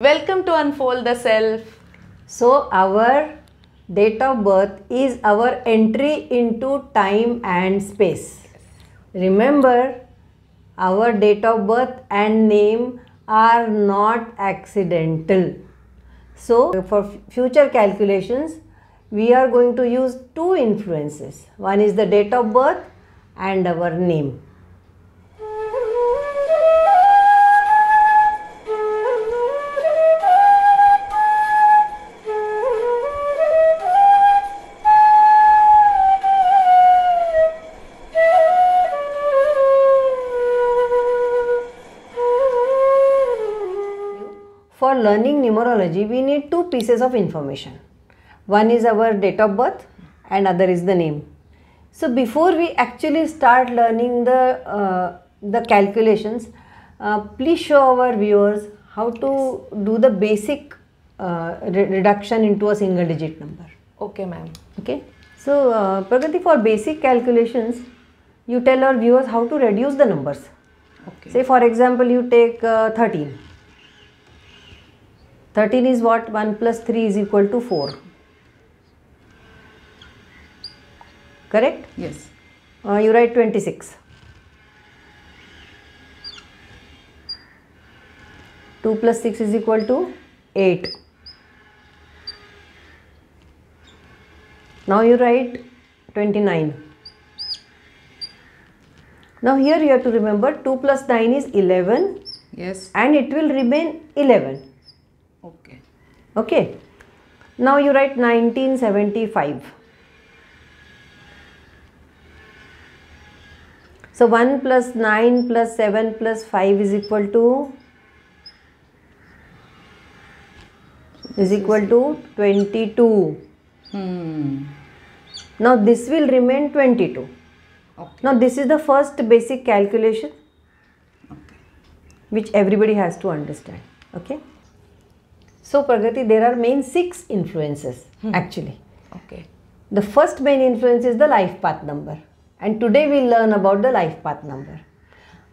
Welcome to Unfold the Self. So, our date of birth is our entry into time and space. Remember, our date of birth and name are not accidental. So, for future calculations, we are going to use two influences. One is the date of birth and our name. Learning numerology, we need two pieces of information. One is our date of birth and other is the name. So before we actually start learning the uh, the calculations, uh, please show our viewers how to do the basic uh, re- reduction into a single digit number. Okay, ma'am. Okay. So uh, Pragati, for basic calculations, you tell our viewers how to reduce the numbers. Okay. Say for example, you take uh, 13. 13 is what? 1 plus 3 is equal to 4. Correct? Yes. Uh, you write 26. 2 plus 6 is equal to 8. Now you write 29. Now here you have to remember 2 plus 9 is 11 Yes. and it will remain 11. Okay. Okay. Now you write 1975. So 1 plus 9 plus 7 plus 5 is equal to is equal to 22. Hmm. Now this will remain 22. Okay. Now this is the first basic calculation Okay. which everybody has to understand. Okay. So Pragati, there are main six influences hmm. actually. Okay. The first main influence is the life path number. And today we'll learn about the life path number.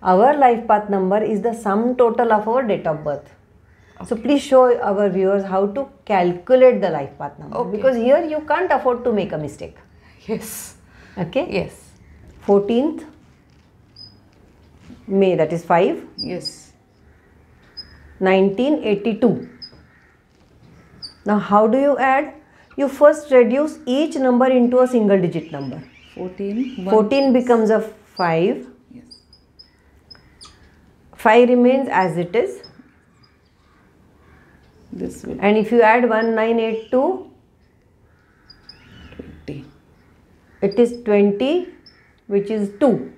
Our life path number is the sum total of our date of birth. So please show our viewers how to calculate the life path number Okay. because here you can't afford to make a mistake. Yes. Okay? Yes. 14th May that is 5 Yes. 1982. Now how do you add? You first reduce each number into a single digit number. 14. 14 becomes a 5. Yes. 5 remains as it is. This will And if you add 1982, 20. it is 20, which is 2.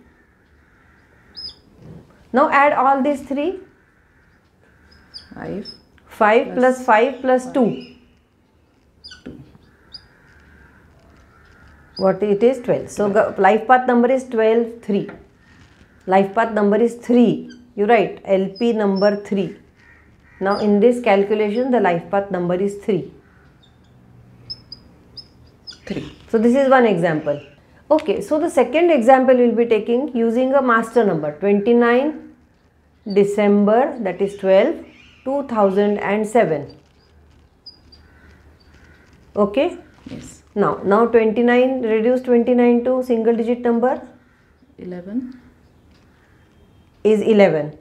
Now add all these three. 5. 5 plus 5 plus 2. What it is 12. So life path number is 12, 3. Life path number is 3. You write LP number 3. Now in this calculation the life path number is 3. 3. So this is one example. Okay, so the second example we'll be taking using a master number 29 December that is 12 2007. Okay, Yes. Now now 29 reduce 29 to single digit number 11. is 11.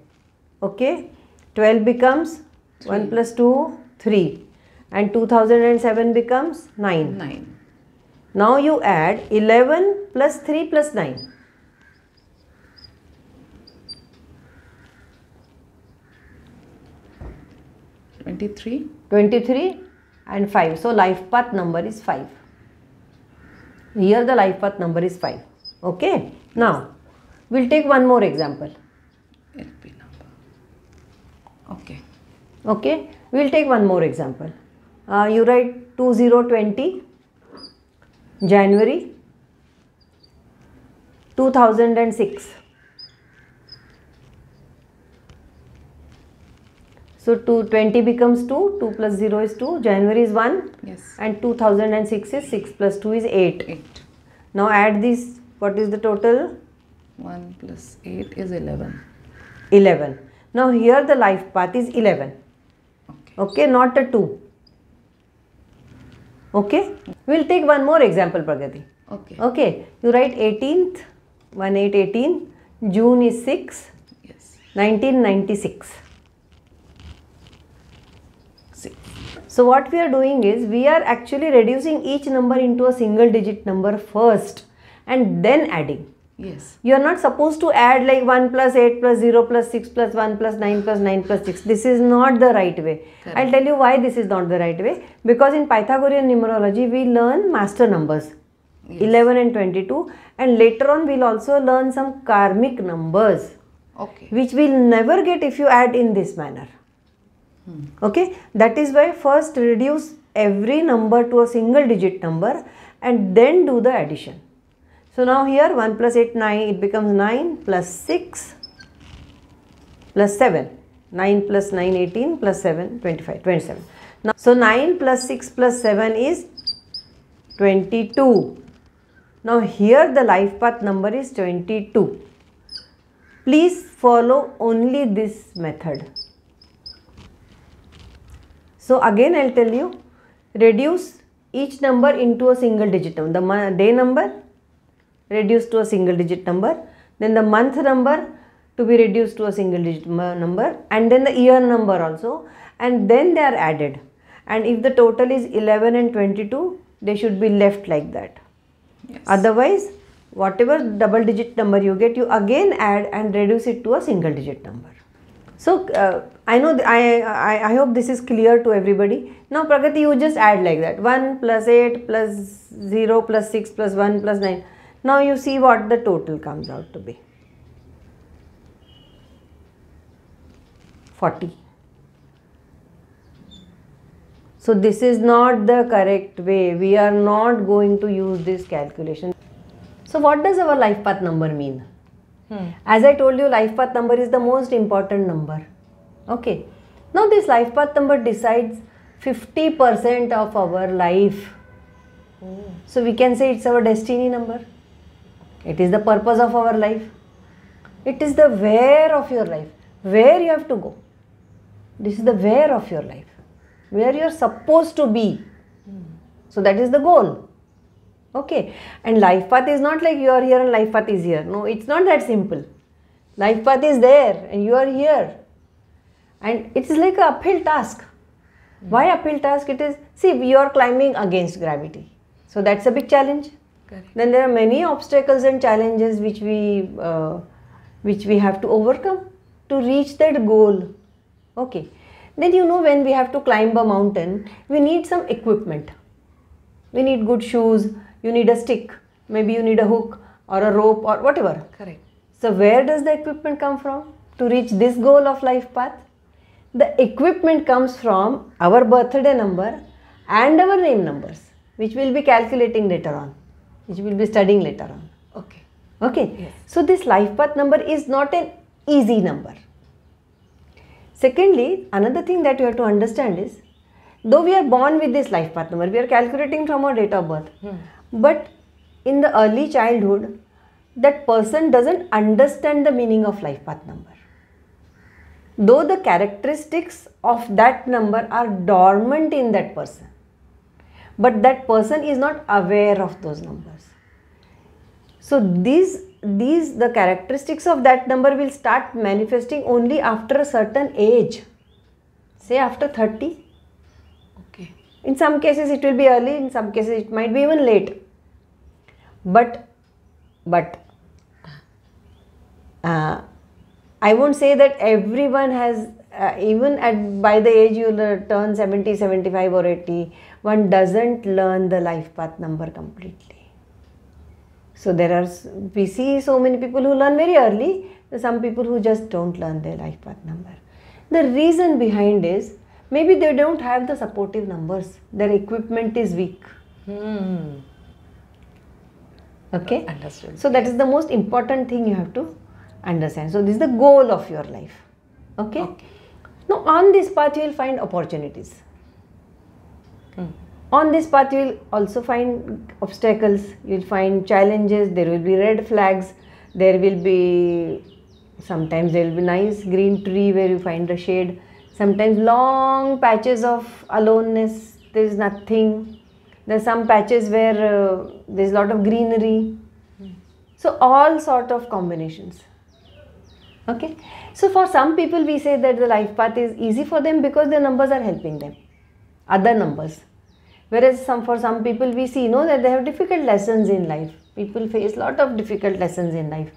Okay, 12 becomes 1 plus 2 3 and 2007 becomes 9. 9. Now you add 11 plus 3 plus 9. Twenty-three. 23 and 5. So life path number is 5. Here the life path number is 5. Okay. Now we'll take one more example. LP number. Okay. Okay. We'll take one more example. Uh, you write 2020 January 2006. So 220 becomes 2, 2 plus 0 is 2, January is 1 Yes. and 2006 is 6 plus 2 is 8. 8. Now add this, what is the total? 1 plus 8 is 11. 11. Now here the life path is 11. Okay. Okay, not a 2. Okay, we'll take one more example, Pragati. Okay. Okay, you write 18th, 1 8 18, June is 6, Yes. 1996. So what we are doing is we are actually reducing each number into a single digit number first and then adding. Yes. You are not supposed to add like 1 plus 8 plus 0 plus 6 plus 1 plus 9 plus 9 plus 6. This is not the right way. Correct. I'll tell you why this is not the right way. Because in Pythagorean numerology we learn master numbers Yes. 11 and 22 and later on we'll also learn some karmic numbers Okay. which we'll never get if you add in this manner. Okay, that is why first reduce every number to a single digit number and then do the addition. So now here 1 plus 8, 9, it becomes 9 plus 6 plus 7. 9 plus 9, 18 plus 7, 25, 27. Now, so 9 plus 6 plus 7 is 22. Now here the life path number is 22. Please follow only this method. So again I'll tell you reduce each number into a single digit number. The day number reduced to a single digit number, then the month number to be reduced to a single digit number and then the year number also and then they are added. And if the total is 11 and 22 they should be left like that. Yes. Otherwise, whatever double digit number you get, you again add and reduce it to a single digit number. So, uh, I know, I, I, I hope this is clear to everybody. Now, Pragati, you just add like that 1 plus 8 plus 0 plus 6 plus 1 plus 9. Now, you see what the total comes out to be 40. So this is not the correct way. We are not going to use this calculation. So what does our life path number mean? Hmm. As I told you, life path number is the most important number. Okay. Now this life path number decides 50% of our life. So we can say it's our destiny number. It is the purpose of our life. It is the where of your life. Where you have to go. This is the where of your life. Where you are supposed to be. So that is the goal. Okay. And life path is not like you are here and life path is here. No, it's not that simple. Life path is there and you are here. And it's like a uphill task. Why uphill task? It is, see, you are climbing against gravity. So that's a big challenge. Correct. Then there are many obstacles and challenges which we, uh, which we have to overcome to reach that goal. Okay. Then you know when we have to climb a mountain, we need some equipment. We need good shoes, you need a stick, maybe you need a hook or a rope or whatever. Correct. So where does the equipment come from to reach this goal of life path? The equipment comes from our birthday number and our name numbers, which we'll be calculating later on, which we'll be studying later on. Okay. Okay. Yes. So this life path number is not an easy number. Secondly, another thing that you have to understand is, though we are born with this life path number, we are calculating from our date of birth. Hmm. But in the early childhood, that person doesn't understand the meaning of life path number. Though the characteristics of that number are dormant in that person, but that person is not aware of those numbers. So these these the characteristics of that number will start manifesting only after a certain age. Say after 30. Okay. In some cases it will be early, in some cases it might be even late. But but uh, I won't say that everyone has uh, even at by the age you turn 70, 75 or 80, one doesn't learn the life path number completely. So there are we see so many people who learn very early, some people who just don't learn their life path number. The reason behind is maybe they don't have the supportive numbers. Their equipment is weak. Hmm. Okay. Understood. So that is the most important thing you have to understand. So this is the goal of your life. Okay. Okay. Now on this path you will find opportunities. Hmm. On this path you will also find obstacles, you will find challenges, there will be red flags, there will be sometimes there will be nice green tree where you find the shade, Sometimes long patches of aloneness, there is nothing. There's some patches where uh, there's a lot of greenery. So all sort of combinations. Okay. So for some people we say that the life path is easy for them because the numbers are helping them. Other numbers. Whereas some for some people we see you know that they have difficult lessons in life. People face a lot of difficult lessons in life.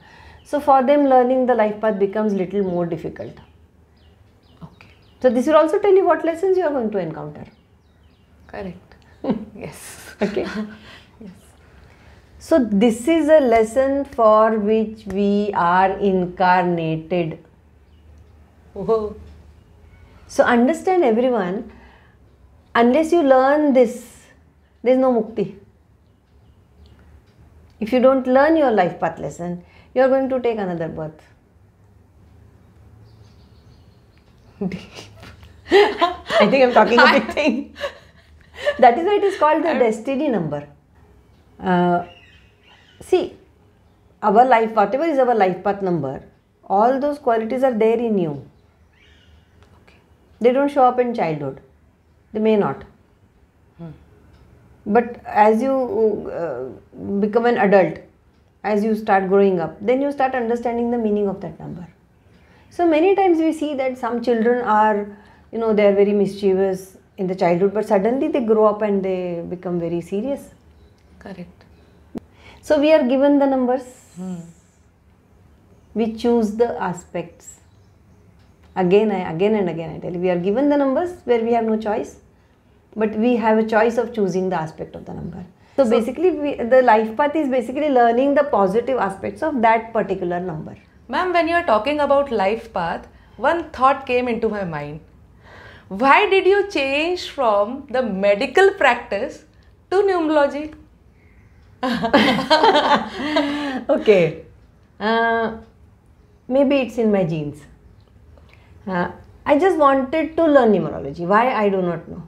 So for them learning the life path becomes little more difficult. Okay. So this will also tell you what lessons you are going to encounter. Correct. yes. Okay. yes. So this is a lesson for which we are incarnated. Oh. So understand everyone, unless you learn this, there is no mukti. If you don't learn your life path lesson, you are going to take another birth. I think I'm talking a big thing. That is why it is called the destiny number. Uh, see, our life, whatever is our life path number, all those qualities are there in you. Okay. They don't show up in childhood. They may not. But as you uh, become an adult, as you start growing up, then you start understanding the meaning of that number. So many times we see that some children are, you know, they are very mischievous in the childhood, but suddenly they grow up and they become very serious. Correct. So we are given the numbers. Hmm. We choose the aspects. Again, I, again and again, I tell you, we are given the numbers where we have no choice, but we have a choice of choosing the aspect of the number. So, basically, we, the life path is basically learning the positive aspects of that particular number. Ma'am, when you are talking about life path, one thought came into my mind. Why did you change from the medical practice to numerology? okay. Uh, maybe it's in my genes. Uh, I just wanted to learn numerology. Why I do not know.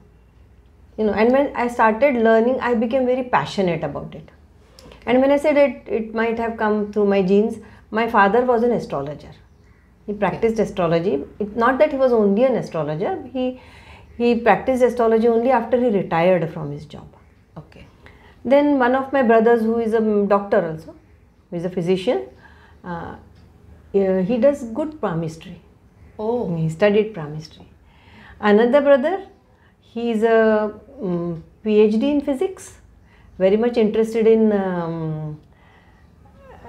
You know, and when I started learning, I became very passionate about it. And when I said it, it might have come through my genes. My father was an astrologer. He practiced astrology. It, not that he was only an astrologer. He he practiced astrology only after he retired from his job. Okay. Then one of my brothers, who is a doctor also, who is a physician, uh, uh, he does good palmistry. Oh. He studied palmistry. Another brother, he is a um, PhD in physics, very much interested in um,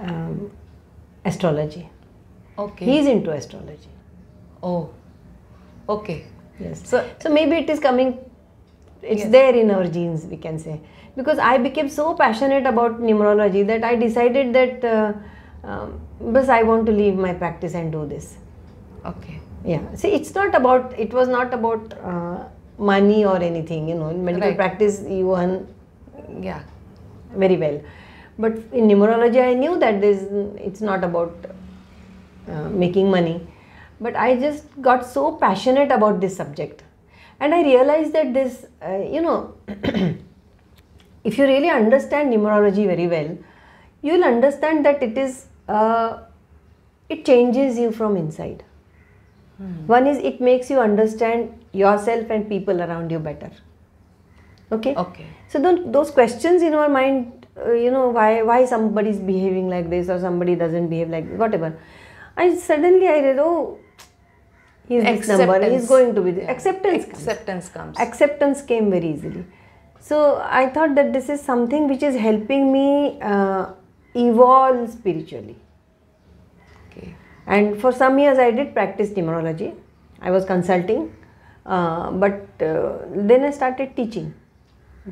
um, astrology. Okay. He is into astrology. oh. Okay. Yes. So So maybe it is coming, it's Yes. there in our genes, we can say. Because I became so passionate about numerology that I decided that, uh, um, bas I want to leave my practice and do this. okay. Yeah. See, it's not about, it was not about uh, money or anything, you know. In medical Right. practice, you earn Yeah. very well. But in numerology, I knew that this, it's not about uh, making money. But I just got so passionate about this subject. And I realized that this, uh, you know, if you really understand numerology very well, you will understand that it is, uh, it changes you from inside. One is it makes you understand yourself and people around you better. Okay? Okay. So don't, those questions in our mind, uh, you know, why why somebody is behaving like this or somebody doesn't behave like this, whatever. I suddenly I read, oh, he's this number, he's going to be this. Yeah. Acceptance. Acceptance comes. Acceptance came very easily. So I thought that this is something which is helping me uh, evolve spiritually. okay. And for some years, I did practice numerology. I was consulting, uh, but uh, then I started teaching.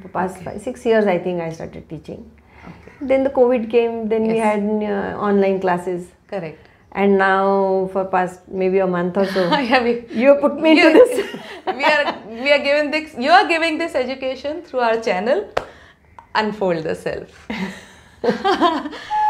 For past five, six years, I think I started teaching. Okay. Then the COVID came. Then we had uh, online classes, Correct. And now for past maybe a month or so, yeah, we, you have put me into this. we are we are giving this you are giving this education through our channel unfold the self